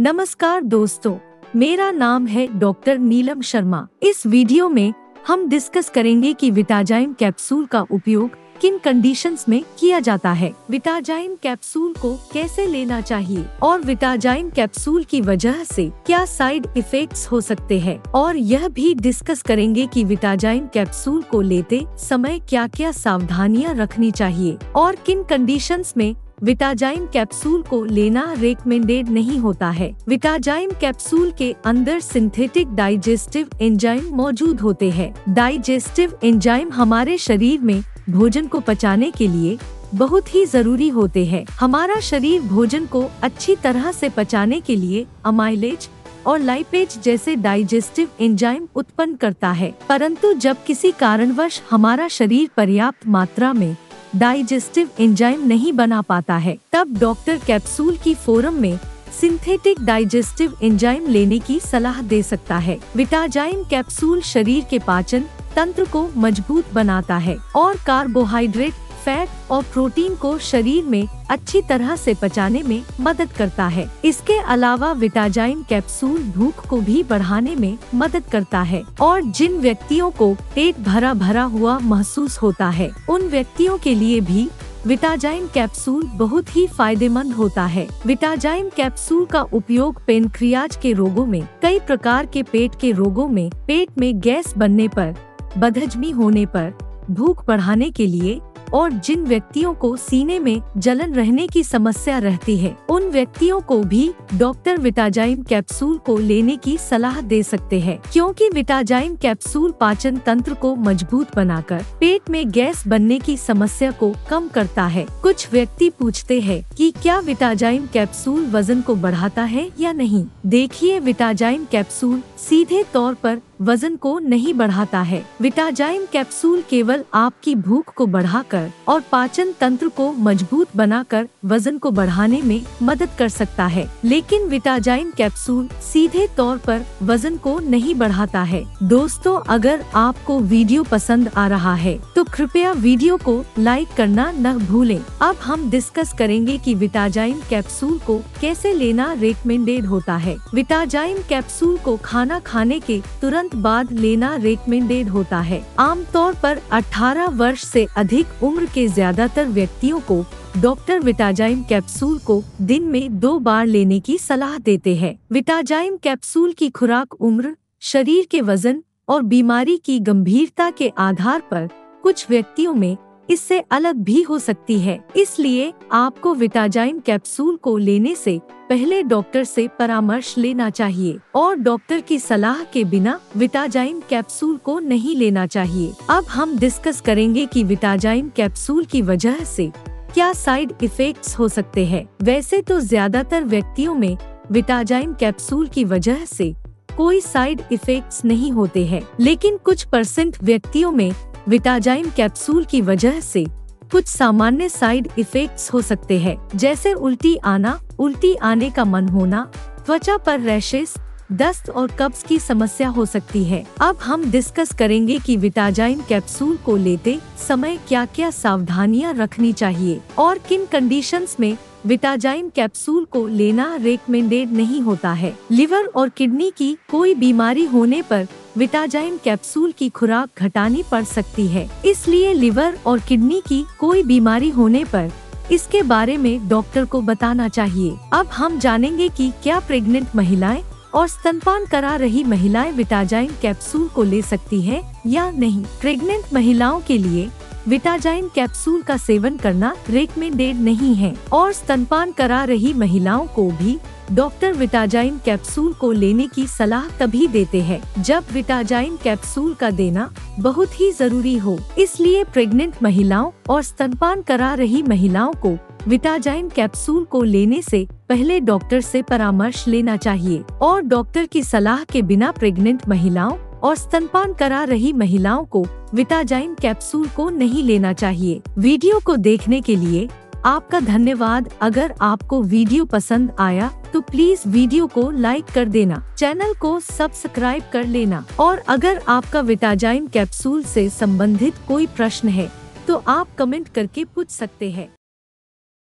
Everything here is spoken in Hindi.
नमस्कार दोस्तों, मेरा नाम है डॉक्टर नीलम शर्मा। इस वीडियो में हम डिस्कस करेंगे कि विटाजाइम कैप्सूल का उपयोग किन कंडीशंस में किया जाता है। विटाजाइम कैप्सूल को कैसे लेना चाहिए और विटाजाइम कैप्सूल की वजह से क्या साइड इफेक्ट्स हो सकते हैं। और यह भी डिस्कस करेंगे कि विटाजाइम कैप्सूल को लेते समय क्या क्या सावधानियाँ रखनी चाहिए और किन कंडीशंस में विटाजाइम कैप्सूल को लेना रेकमेंडेड नहीं होता है। विटाजाइम कैप्सूल के अंदर सिंथेटिक डाइजेस्टिव एंजाइम मौजूद होते हैं। डाइजेस्टिव एंजाइम हमारे शरीर में भोजन को पचाने के लिए बहुत ही ज़रूरी होते हैं। हमारा शरीर भोजन को अच्छी तरह से पचाने के लिए अमाइलेज और लाइपेज जैसे डाइजेस्टिव एंजाइम उत्पन्न करता है। परंतु जब किसी कारणवश हमारा शरीर पर्याप्त मात्रा में डाइजेस्टिव एंजाइम नहीं बना पाता है। तब डॉक्टर कैप्सूल की फोरम में सिंथेटिक डाइजेस्टिव एंजाइम लेने की सलाह दे सकता है। विटाजाइम कैप्सूल शरीर के पाचन तंत्र को मज़बूत बनाता है और कार्बोहाइड्रेट फैट और प्रोटीन को शरीर में अच्छी तरह से पचाने में मदद करता है। इसके अलावा विटाजाइन कैप्सूल भूख को भी बढ़ाने में मदद करता है और जिन व्यक्तियों को पेट भरा भरा हुआ महसूस होता है, उन व्यक्तियों के लिए भी विटाजाइन कैप्सूल बहुत ही फ़ायदेमंद होता है। विटाजाइन कैप्सूल का उपयोग पेनक्रियाज के रोगों में, कई प्रकार के पेट के रोगों में, पेट में गैस बनने पर, बदहजमी होने पर, भूख बढ़ाने के लिए और जिन व्यक्तियों को सीने में जलन रहने की समस्या रहती है, उन व्यक्तियों को भी डॉक्टर विटाजाइम कैप्सूल को लेने की सलाह दे सकते हैं, क्योंकि विटाजाइम कैप्सूल पाचन तंत्र को मज़बूत बनाकर पेट में गैस बनने की समस्या को कम करता है। कुछ व्यक्ति पूछते हैं कि क्या विटाजाइम कैप्सूल वज़न को बढ़ाता है या नहीं? देखिए, विटाजाइम कैप्सूल सीधे तौर पर वज़न को नहीं बढ़ाता है। विटाजाइम कैप्सूल केवल आपकी भूख को बढ़ाकर और पाचन तंत्र को मज़बूत बनाकर वज़न को बढ़ाने में मदद कर सकता है। लेकिन विटाजाइम कैप्सूल सीधे तौर पर वज़न को नहीं बढ़ाता है। दोस्तों, अगर आपको वीडियो पसंद आ रहा है तो कृपया वीडियो को लाइक करना न भूलें। अब हम डिस्कस करेंगे कि विटाजाइम कैप्सूल को कैसे लेना रेकमेंडेड होता है। विटाजाइम कैप्सूल को खाना खाने के तुरंत तुरंत बाद लेना रेकमेंडेड होता है। आमतौर पर 18 वर्ष से अधिक उम्र के ज़्यादातर व्यक्तियों को डॉक्टर विटाजाइम कैप्सूल को दिन में दो बार लेने की सलाह देते हैं। विटाजाइम कैप्सूल की खुराक उम्र, शरीर के वज़न और बीमारी की गंभीरता के आधार पर कुछ व्यक्तियों में इससे अलग भी हो सकती है। इसलिए आपको विटाजाइम कैप्सूल को लेने से पहले डॉक्टर से परामर्श लेना चाहिए और डॉक्टर की सलाह के बिना विटाजाइम कैप्सूल को नहीं लेना चाहिए। अब हम डिस्कस करेंगे कि विटाजाइम कैप्सूल की वजह से क्या साइड इफेक्ट्स हो सकते हैं। वैसे तो ज़्यादातर व्यक्तियों में विटाजाइम कैप्सूल की वजह से कोई साइड इफेक्ट्स नहीं होते हैं, लेकिन कुछ परसेंट व्यक्तियों में विटाजाइम कैप्सूल की वजह से कुछ सामान्य साइड इफेक्ट्स हो सकते हैं, जैसे उल्टी आना, उल्टी आने का मन होना, त्वचा पर रैशेस, दस्त और कब्ज की समस्या हो सकती है। अब हम डिस्कस करेंगे कि विटाजाइन कैप्सूल को लेते समय क्या क्या सावधानियाँ रखनी चाहिए और किन कंडीशंस में विटाजाइन कैप्सूल को लेना रेकमेंडेड नहीं होता है। लिवर और किडनी की कोई बीमारी होने पर विटाजाइम कैप्सूल की खुराक घटानी पड़ सकती है। इसलिए लिवर और किडनी की कोई बीमारी होने पर इसके बारे में डॉक्टर को बताना चाहिए। अब हम जानेंगे कि क्या प्रेग्नेंट महिलाएँ और स्तनपान करा रही महिलाएँ विटाजाइन कैप्सूल को ले सकती है या नहीं। प्रेग्नेंट महिलाओं के लिए विटाजाइन कैप्सूल का सेवन करना रेकमेंडेड नहीं है और स्तनपान करा रही महिलाओं को भी डॉक्टर विटाजाइन कैप्सूल को लेने की सलाह तभी देते हैं, जब विटाजाइन कैप्सूल का देना बहुत ही ज़रूरी हो। इसलिए प्रेग्नेंट महिलाओं और स्तनपान करा रही महिलाओं को विटाजाइन कैप्सूल को लेने से पहले डॉक्टर से परामर्श लेना चाहिए और डॉक्टर की सलाह के बिना प्रेग्नेंट महिलाओं और स्तनपान करा रही महिलाओं को विटाजाइन कैप्सूल को नहीं लेना चाहिए। वीडियो को देखने के लिए आपका धन्यवाद। अगर आपको वीडियो पसंद आया तो प्लीज़ वीडियो को लाइक कर देना, चैनल को सब्सक्राइब कर लेना। और अगर आपका विटाजाइन कैप्सूल से संबंधित कोई प्रश्न है तो आप कमेंट करके पूछ सकते हैं।